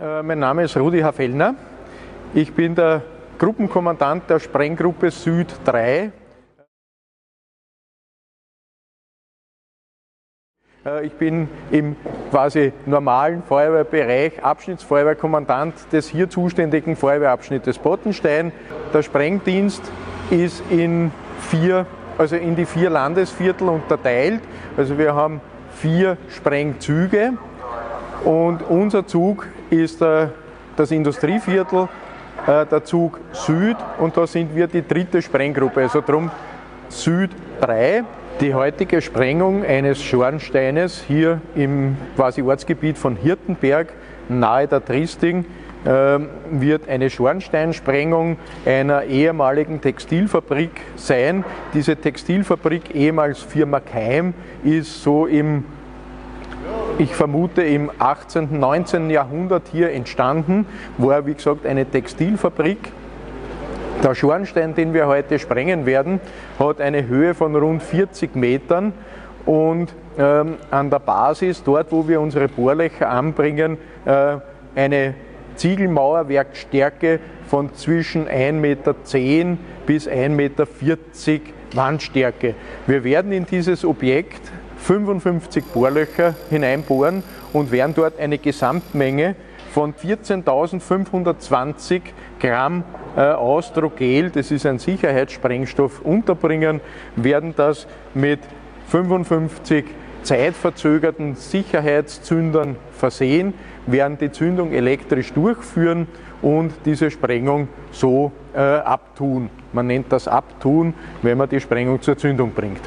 äh, mein Name ist Rudi Hafellner. Ich bin der Gruppenkommandant der Sprenggruppe Süd 3. Äh, ich bin im quasi normalen Feuerwehrbereich Abschnittsfeuerwehrkommandant des hier zuständigen Feuerwehrabschnittes Bottenstein. Der Sprengdienst ist in vier, also in die vier Landesviertel unterteilt. Also wir haben vier Sprengzüge und unser Zug ist äh, das Industrieviertel, äh, der Zug Süd und da sind wir die dritte Sprenggruppe, also drum Süd 3. Die heutige Sprengung eines Schornsteines hier im quasi Ortsgebiet von Hirtenberg nahe der Tristing ähm, wird eine Schornsteinsprengung einer ehemaligen Textilfabrik sein. Diese Textilfabrik, ehemals Firma Keim, ist so im ich vermute im 18., 19. Jahrhundert hier entstanden, war wie gesagt eine Textilfabrik. Der Schornstein, den wir heute sprengen werden, hat eine Höhe von rund 40 Metern und ähm, an der Basis, dort wo wir unsere Bohrlöcher anbringen, äh, eine Ziegelmauerwerkstärke von zwischen 1,10 Meter bis 1,40 Meter Wandstärke. Wir werden in dieses Objekt 55 Bohrlöcher hineinbohren und werden dort eine Gesamtmenge von 14.520 Gramm äh, Austrogel, das ist ein Sicherheitssprengstoff, unterbringen, werden das mit 55 zeitverzögerten Sicherheitszündern versehen, werden die Zündung elektrisch durchführen und diese Sprengung so äh, abtun. Man nennt das Abtun, wenn man die Sprengung zur Zündung bringt.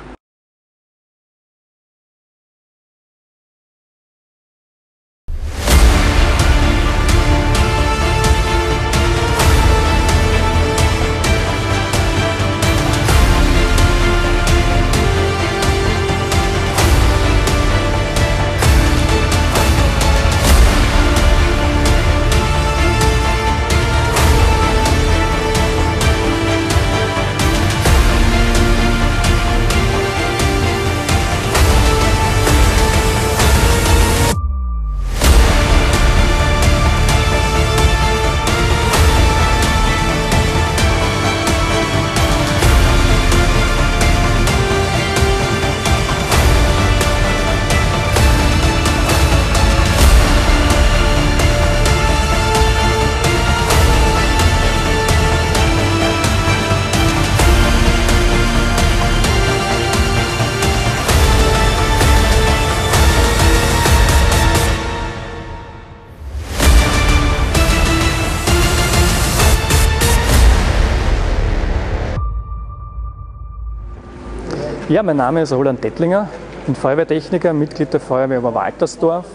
Ja, mein Name ist Roland Dettlinger, bin Feuerwehrtechniker, Mitglied der Feuerwehr Oberwaltersdorf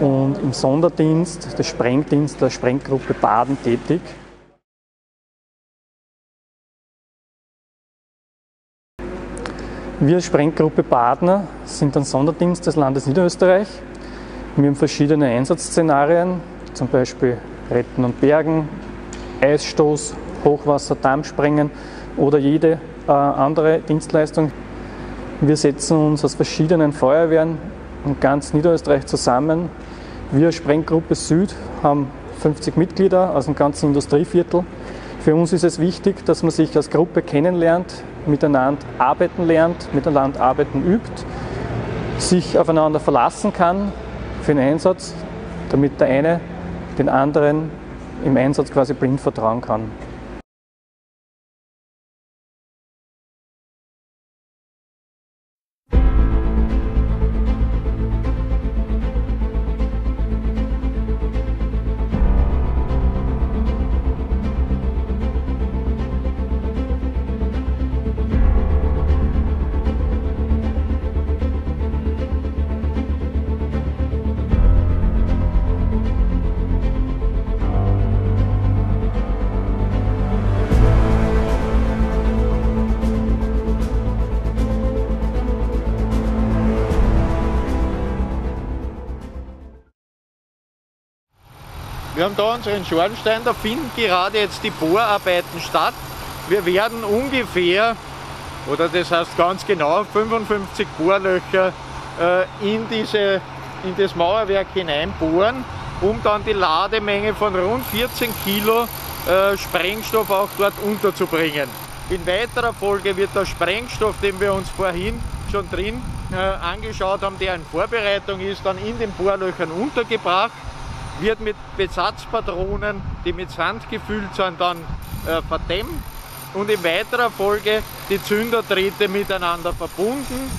und im Sonderdienst des Sprengdienstes der Sprenggruppe Baden tätig. Wir Sprenggruppe Baden sind ein Sonderdienst des Landes Niederösterreich. Wir haben verschiedene Einsatzszenarien, zum Beispiel Retten und Bergen, Eisstoß, Hochwasser, Dammsprengen oder jede äh, andere Dienstleistung. Wir setzen uns aus verschiedenen Feuerwehren in ganz Niederösterreich zusammen. Wir Sprenggruppe Süd haben 50 Mitglieder aus dem ganzen Industrieviertel. Für uns ist es wichtig, dass man sich als Gruppe kennenlernt, miteinander arbeiten lernt, miteinander arbeiten übt, sich aufeinander verlassen kann für den Einsatz, damit der eine den anderen im Einsatz quasi blind vertrauen kann. Wir haben da unseren Schornstein, da finden gerade jetzt die Bohrarbeiten statt. Wir werden ungefähr, oder das heißt ganz genau, 55 Bohrlöcher äh, in, diese, in das Mauerwerk hineinbohren. um dann die Lademenge von rund 14 Kilo äh, Sprengstoff auch dort unterzubringen. In weiterer Folge wird der Sprengstoff, den wir uns vorhin schon drin äh, angeschaut haben, der in Vorbereitung ist, dann in den Bohrlöchern untergebracht, wird mit Besatzpatronen, die mit Sand gefüllt sind, dann äh, verdämmt und in weiterer Folge die Zündertritte miteinander verbunden.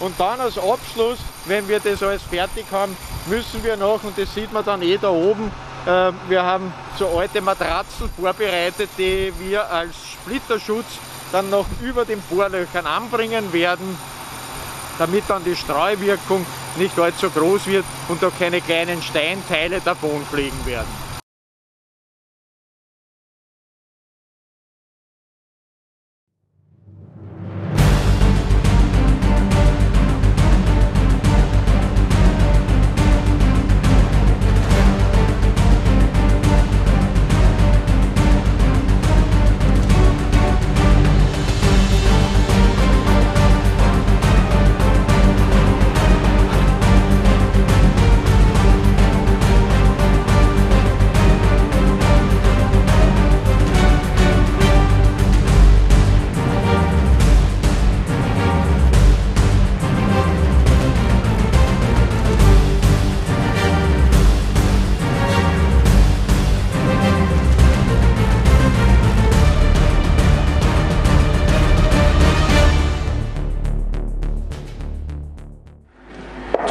Und dann als Abschluss, wenn wir das alles fertig haben, müssen wir noch, und das sieht man dann eh da oben, äh, wir haben so alte Matratzen vorbereitet, die wir als Splitterschutz dann noch über den Bohrlöchern anbringen werden, damit dann die Streuwirkung nicht allzu groß wird und da keine kleinen Steinteile davonfliegen werden.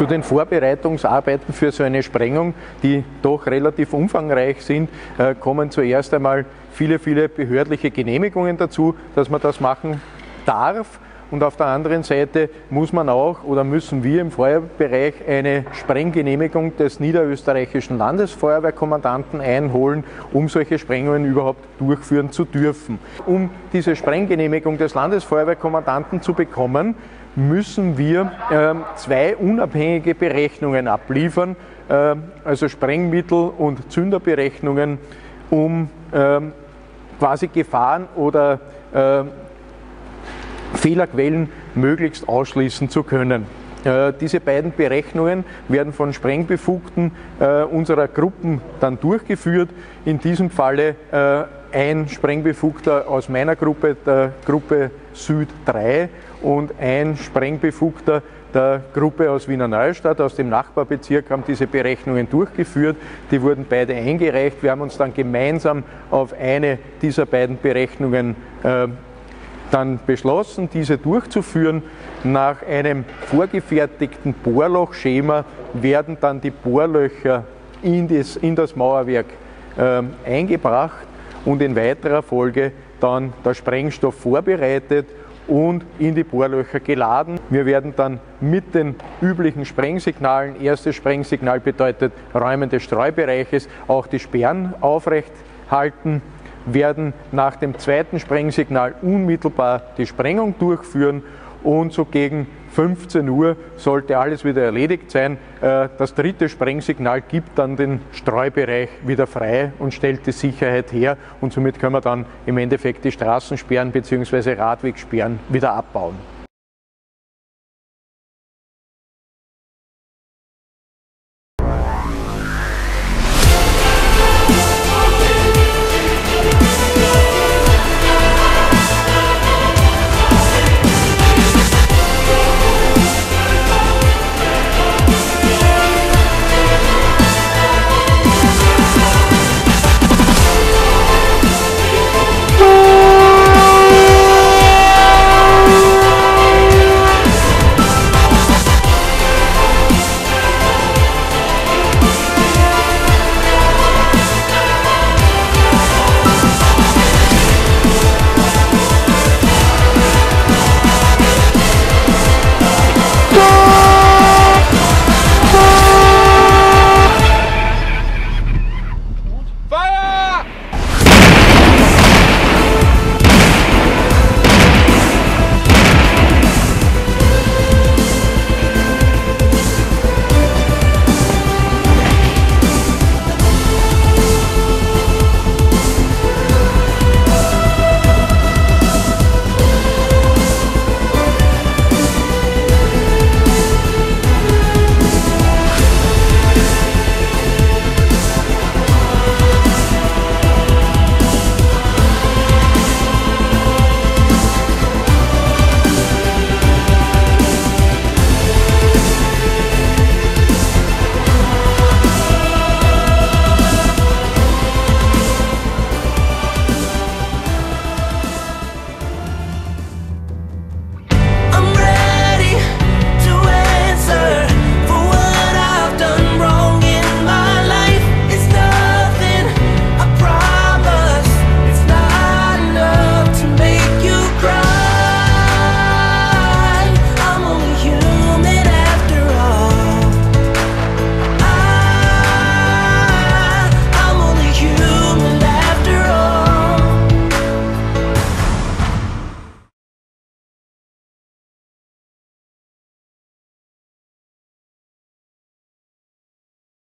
Zu den Vorbereitungsarbeiten für so eine Sprengung, die doch relativ umfangreich sind, äh, kommen zuerst einmal viele, viele behördliche Genehmigungen dazu, dass man das machen darf. Und auf der anderen Seite muss man auch oder müssen wir im Feuerbereich eine Sprenggenehmigung des niederösterreichischen Landesfeuerwehrkommandanten einholen, um solche Sprengungen überhaupt durchführen zu dürfen. Um diese Sprenggenehmigung des Landesfeuerwehrkommandanten zu bekommen, müssen wir äh, zwei unabhängige Berechnungen abliefern, äh, also Sprengmittel- und Zünderberechnungen, um äh, quasi Gefahren oder ähm, Fehlerquellen möglichst ausschließen zu können. Äh, diese beiden Berechnungen werden von Sprengbefugten äh, unserer Gruppen dann durchgeführt. In diesem Falle äh, ein Sprengbefugter aus meiner Gruppe, der Gruppe Süd 3 und ein Sprengbefugter der Gruppe aus Wiener Neustadt, aus dem Nachbarbezirk, haben diese Berechnungen durchgeführt. Die wurden beide eingereicht. Wir haben uns dann gemeinsam auf eine dieser beiden Berechnungen äh, dann beschlossen, diese durchzuführen. Nach einem vorgefertigten Bohrlochschema werden dann die Bohrlöcher in das, in das Mauerwerk äh, eingebracht und in weiterer Folge dann der Sprengstoff vorbereitet und in die Bohrlöcher geladen. Wir werden dann mit den üblichen Sprengsignalen, erstes Sprengsignal bedeutet Räumen des Streubereiches, auch die Sperren aufrecht halten, werden nach dem zweiten Sprengsignal unmittelbar die Sprengung durchführen und so gegen 15 Uhr sollte alles wieder erledigt sein. Äh, das dritte Sprengsignal gibt dann den Streubereich wieder frei und stellt die Sicherheit her und somit können wir dann im Endeffekt die Straßensperren bzw. Radwegsperren wieder abbauen.